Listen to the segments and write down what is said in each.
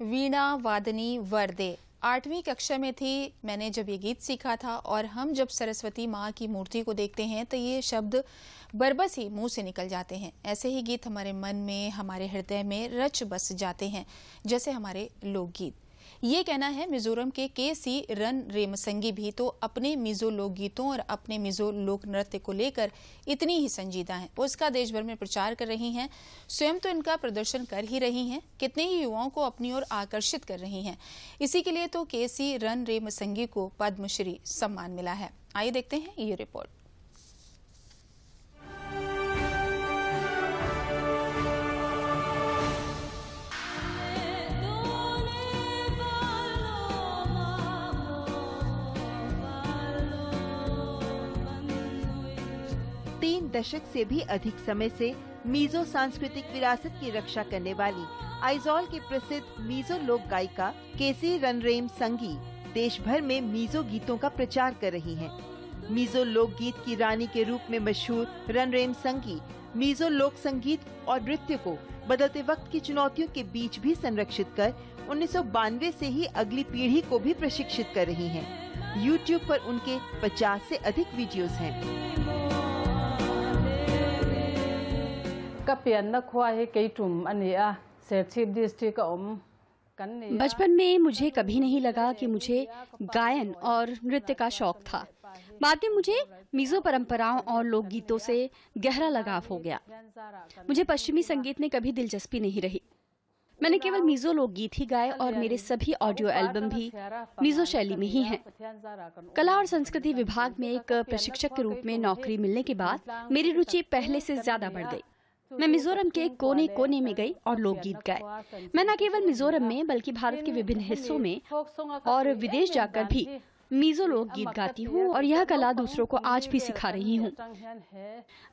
वीणा वादनी वरदे। आठवीं कक्षा में थी, मैंने जब ये गीत सीखा था और हम जब सरस्वती माँ की मूर्ति को देखते हैं तो ये शब्द बरबस ही मुँह से निकल जाते हैं। ऐसे ही गीत हमारे मन में, हमारे हृदय में रच बस जाते हैं, जैसे हमारे लोकगीत। ये कहना है, मिजोरम के के सी रन रेमसंगी भी तो अपने मिजो लोकगीतों और अपने मिजो लोक नृत्य को लेकर इतनी ही संजीदा हैं। वो इसका देश भर में प्रचार कर रही हैं। स्वयं तो इनका प्रदर्शन कर ही रही हैं। कितने ही युवाओं को अपनी ओर आकर्षित कर रही हैं। इसी के लिए तो के सी रन रेमसंगी को पद्मश्री सम्मान मिला है। आइए देखते हैं ये रिपोर्ट। तीन दशक से भी अधिक समय से मीजो सांस्कृतिक विरासत की रक्षा करने वाली आइजोल की प्रसिद्ध मीजो लोक गायिका केसी रनरेम संगी देश भर में मीजो गीतों का प्रचार कर रही हैं। मीजो लोक गीत की रानी के रूप में मशहूर रनरेम संगी मीजो लोक संगीत और नृत्य को बदलते वक्त की चुनौतियों के बीच भी संरक्षित कर उन्नीस से ही अगली पीढ़ी को भी प्रशिक्षित कर रही हैं। YouTube पर उनके 50 से अधिक वीडियोस हैं। बचपन में मुझे कभी नहीं लगा कि मुझे गायन और नृत्य का शौक था। बाद में मुझे मिजो परंपराओं और लोकगीतों से गहरा लगाव हो गया। मुझे पश्चिमी संगीत में कभी दिलचस्पी नहीं रही। मैंने केवल मिजो लोकगीत ही गाए और मेरे सभी ऑडियो एल्बम भी मिजो शैली में ही हैं। कला और संस्कृति विभाग में एक प्रशिक्षक के रूप में नौकरी मिलने के बाद मेरी रुचि पहले से ज़्यादा बढ़ गई। मैं मिजोरम के कोने कोने में गई और लोकगीत गाए। मैं न केवल मिजोरम में, बल्कि भारत के विभिन्न हिस्सों में और विदेश जाकर भी मीजो लोक गीत गाती हूँ और यह कला दूसरों को आज भी सिखा रही हूँ।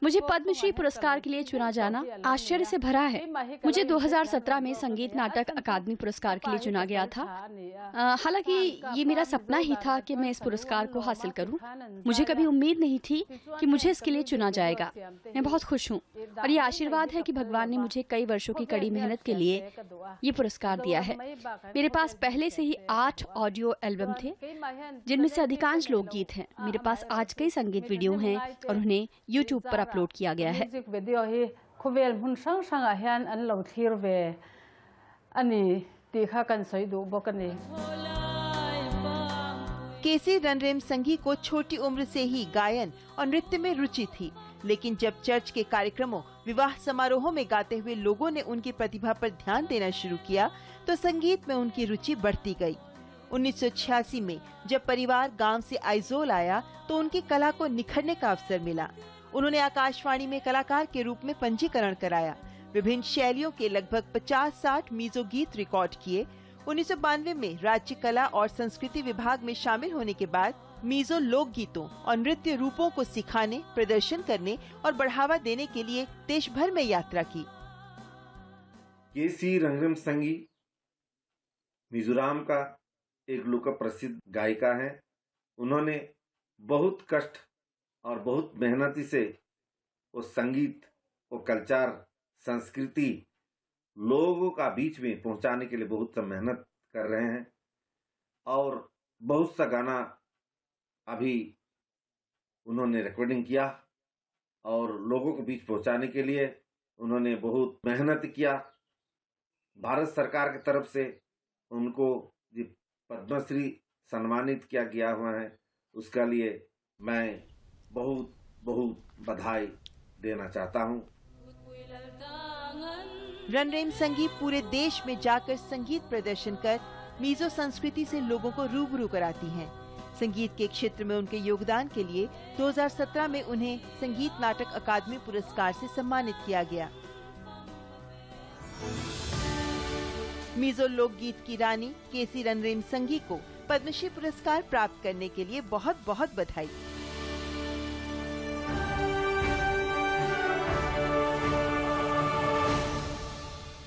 मुझे पद्मश्री पुरस्कार के लिए चुना जाना आश्चर्य से भरा है। मुझे 2017 में संगीत नाटक अकादमी पुरस्कार के लिए चुना गया था। हालाँकि ये मेरा सपना ही था कि मैं इस पुरस्कार को हासिल करूँ। मुझे कभी उम्मीद नहीं थी कि मुझे इसके लिए चुना जाएगा। मैं बहुत खुश हूँ। और ये आशीर्वाद है कि भगवान ने मुझे कई वर्षों की कड़ी मेहनत के लिए ये पुरस्कार दिया है। मेरे पास पहले से ही आठ ऑडियो एल्बम थे जिनमें से अधिकांश लोकगीत हैं। मेरे पास आज कई संगीत वीडियो हैं और उन्हें यूट्यूब पर अपलोड किया गया है। केसी रनरेम संगी को छोटी उम्र से ही गायन और नृत्य में रुचि थी। लेकिन जब चर्च के कार्यक्रमों, विवाह समारोहों में गाते हुए लोगों ने उनकी प्रतिभा पर ध्यान देना शुरू किया तो संगीत में उनकी रुचि बढ़ती गई। 1986 में जब परिवार गाँव से आइजोल आया तो उनकी कला को निखरने का अवसर मिला। उन्होंने आकाशवाणी में कलाकार के रूप में पंजीकरण कराया। विभिन्न शैलियों के लगभग 50-60 मीजो गीत रिकॉर्ड किए। उन्नीस सौ बानवे में राज्य कला और संस्कृति विभाग में शामिल होने के बाद मीजो लोक गीतों और नृत्य रूपों को सिखाने, प्रदर्शन करने और बढ़ावा देने के लिए देश भर में यात्रा की। केसी रंगरम संगी, मिजोरम का एक लोक प्रसिद्ध गायिका है। उन्होंने बहुत कष्ट और बहुत मेहनती से वो संगीत वो कल्चर, संस्कृति लोगों का बीच में पहुँचाने के लिए बहुत सा मेहनत कर रहे हैं और बहुत सा गाना अभी उन्होंने रिकॉर्डिंग किया और लोगों के बीच पहुँचाने के लिए उन्होंने बहुत मेहनत किया भारत सरकार की तरफ़ से उनको पद्मश्री सम्मानित किया गया हुआ है, उसका लिए मैं बहुत बहुत बधाई देना चाहता हूँ रनरेम संगीत पूरे देश में जाकर संगीत प्रदर्शन कर, मीजो संस्कृति से लोगों को रूबरू कराती हैं। संगीत के क्षेत्र में उनके योगदान के लिए 2017 में उन्हें संगीत नाटक अकादमी पुरस्कार से सम्मानित किया गया। मिजो लोकगीत की रानी केसी रनरेम संगी को पद्मश्री पुरस्कार प्राप्त करने के लिए बहुत बहुत बधाई।